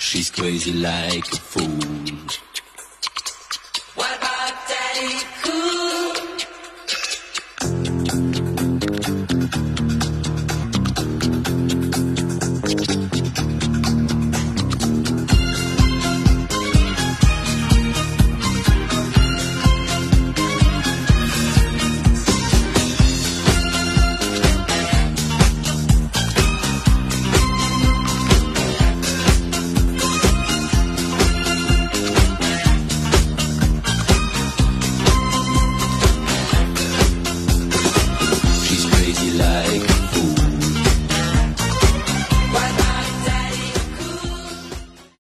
She's crazy like a fool.